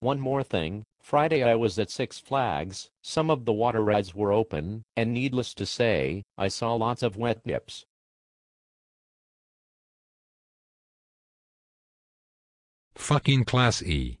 One more thing, Friday I was at Six Flags, some of the water rides were open, and needless to say, I saw lots of wet nips. Fucking Class E.